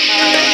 Thank you.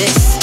this.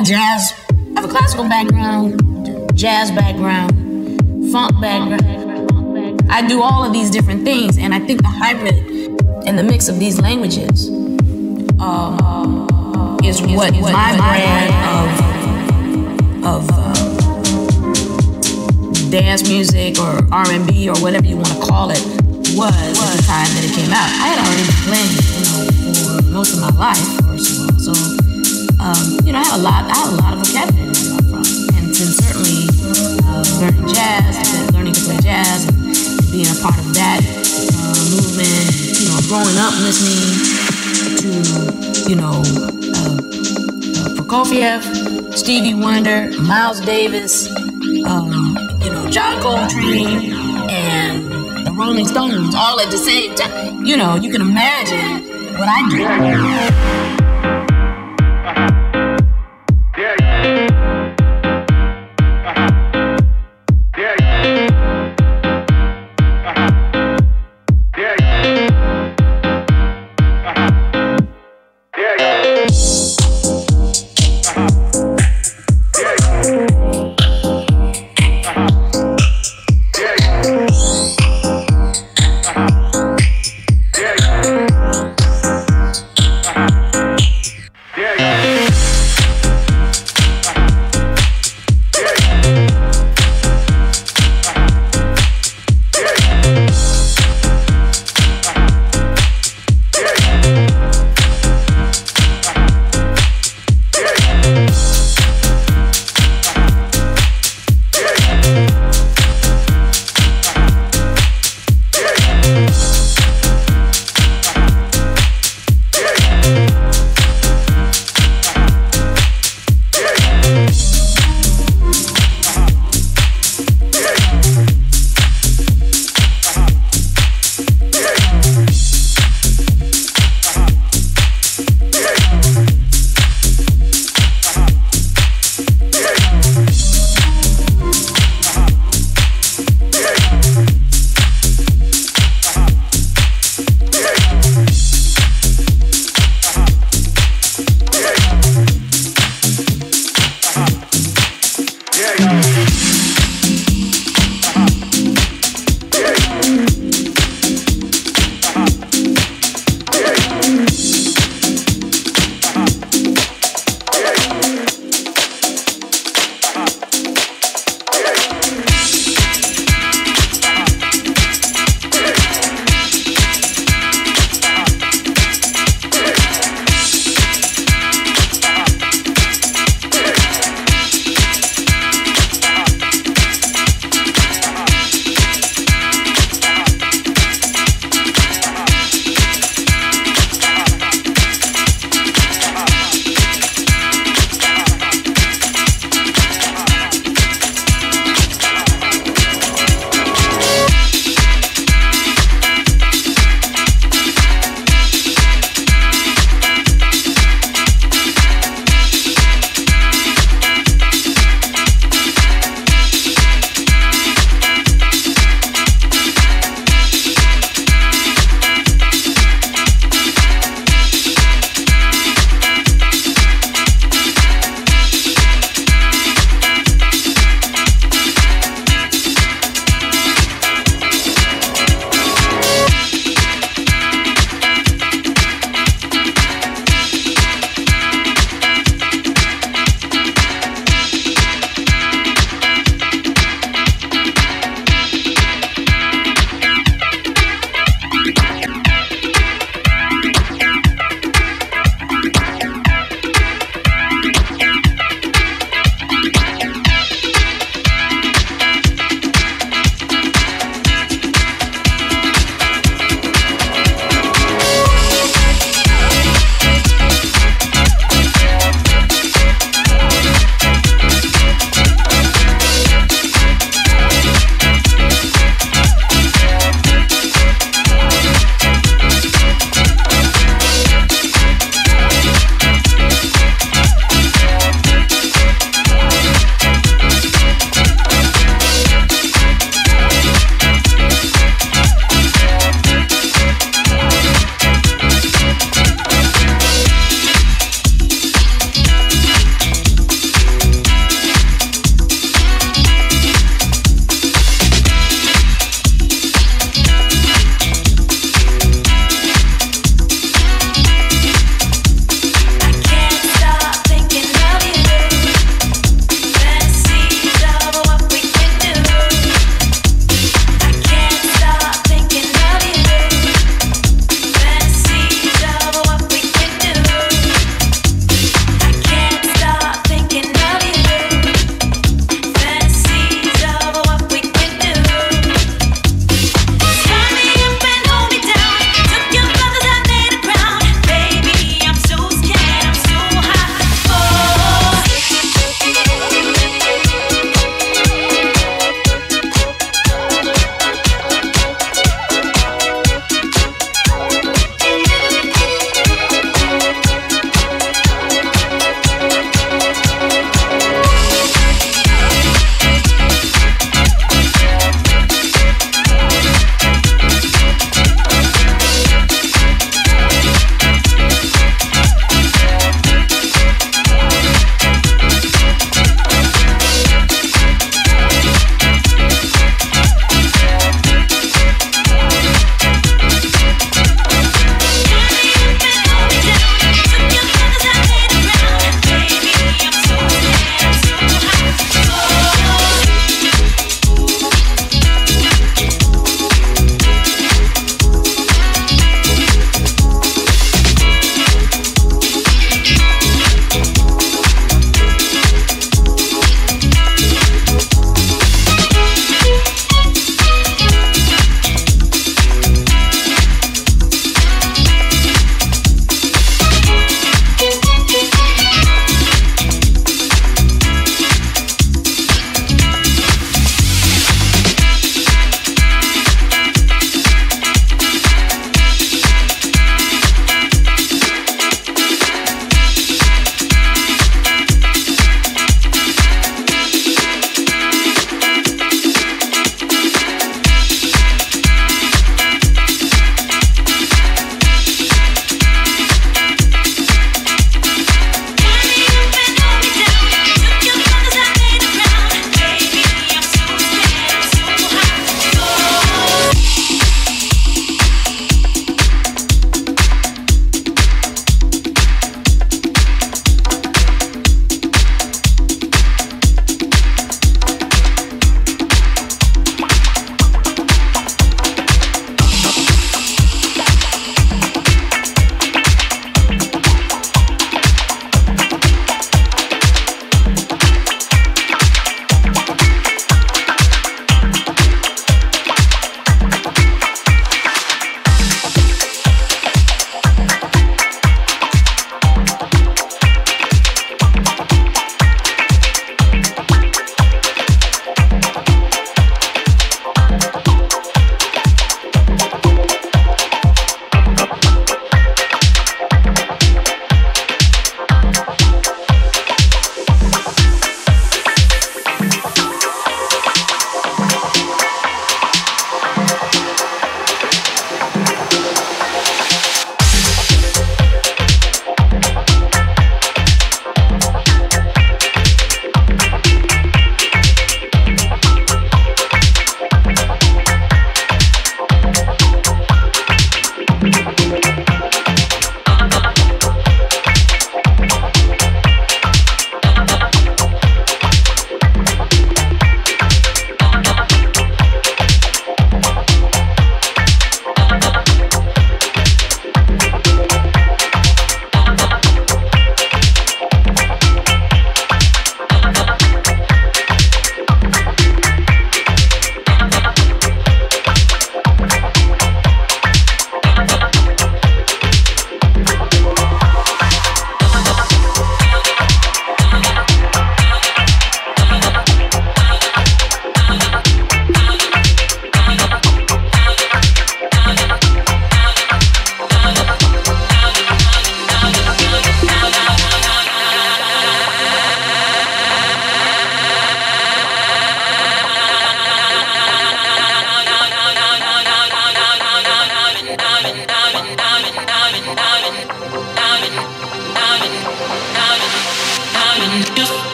Have a jazz, I have a classical background, jazz background, funk background. I do all of these different things, and I think the hybrid and the mix of these languages um, is what my brand of of uh, dance music or R&B or whatever you want to call it was at the time that it came out. I had already been playing, you know, for most of my life, first of all. So, um, you know, I had a lot, I had a lot of vocabulary to draw from, and then certainly uh, learning jazz, learning to play jazz, and being a part of that uh, movement. You know, growing up listening to, you know, uh, uh, Prokofiev, Stevie Wonder, Miles Davis, um, you know, John Coltrane, and the Rolling Stones all at the same time. You know, you can imagine what I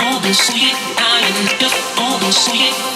all this sweet, all this sweet.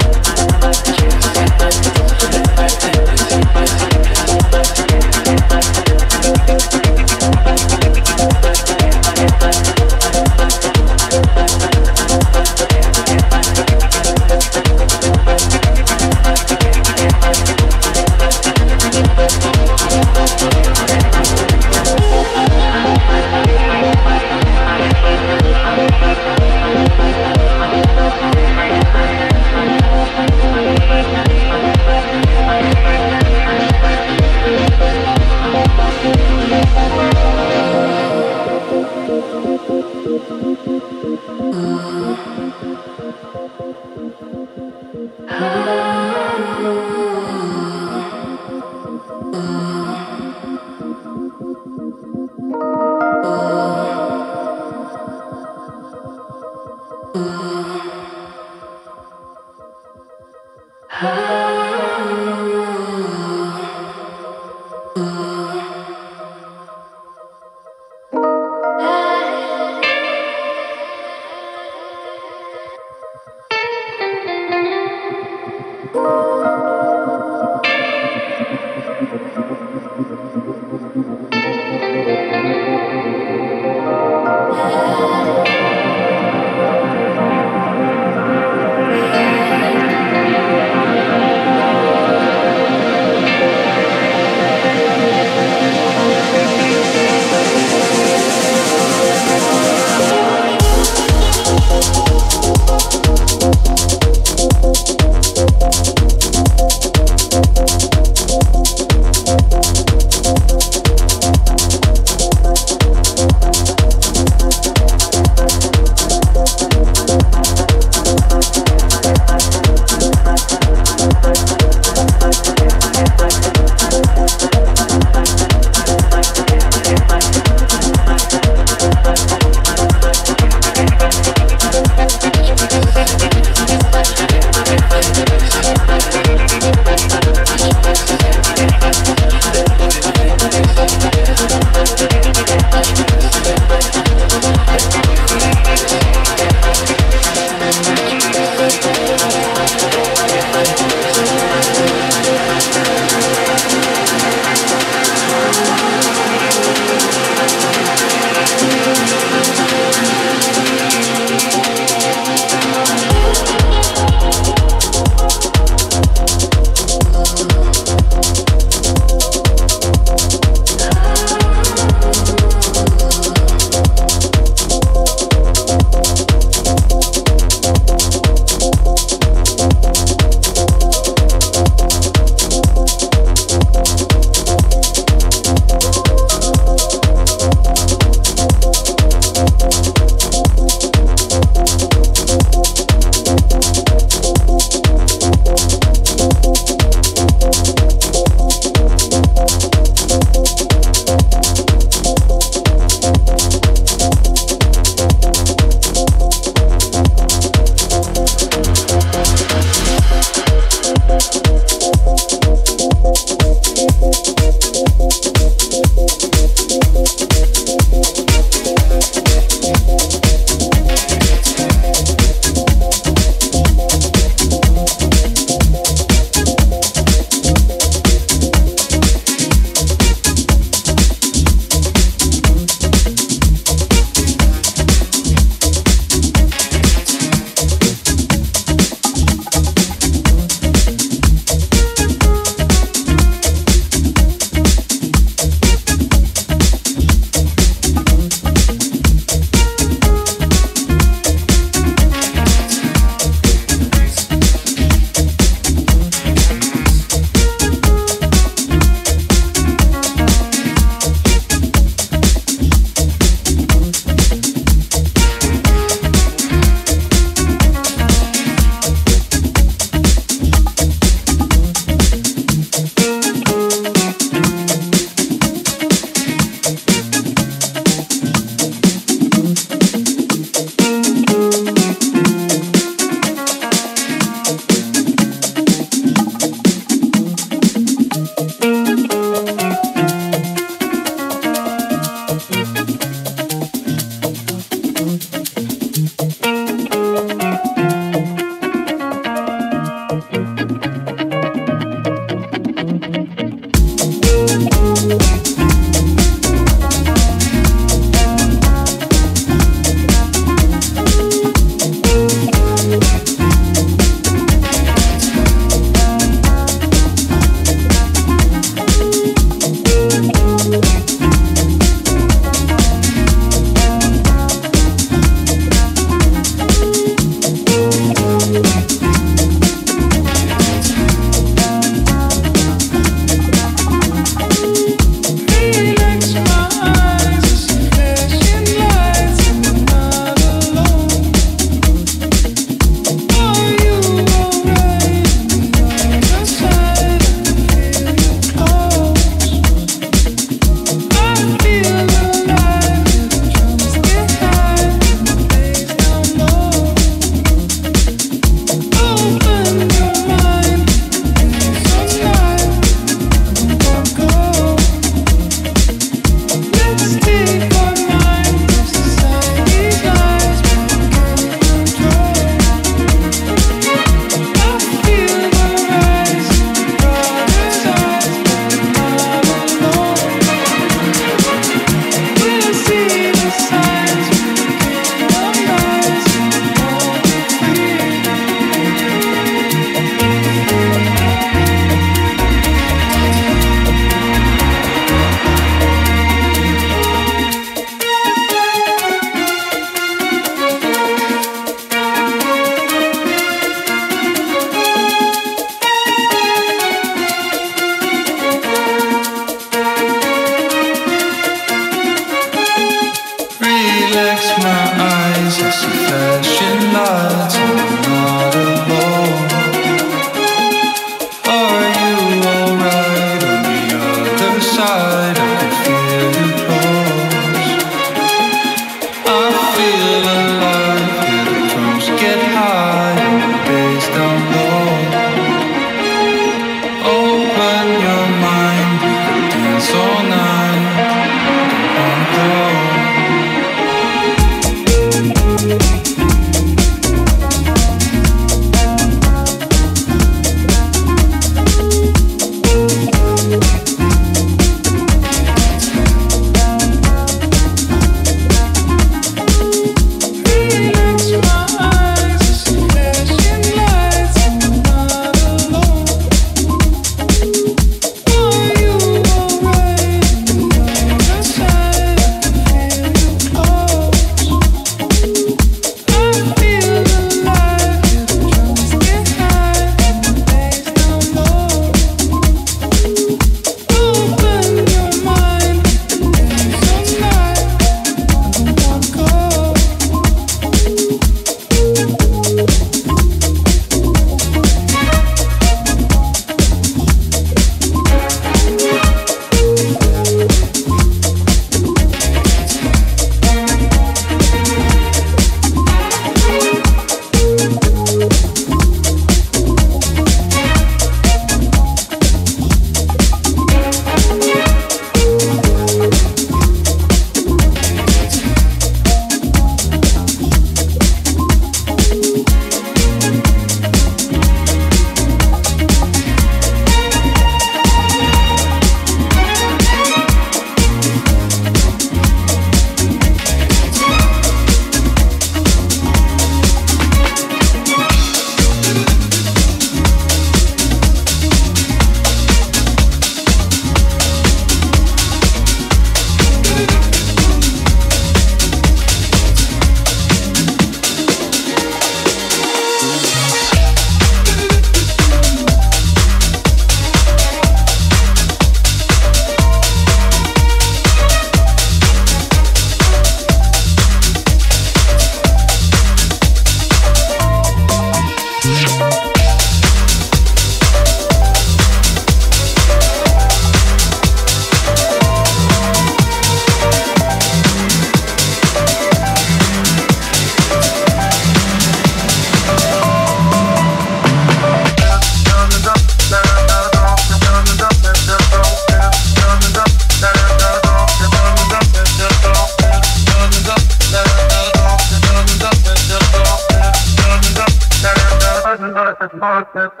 Do. up.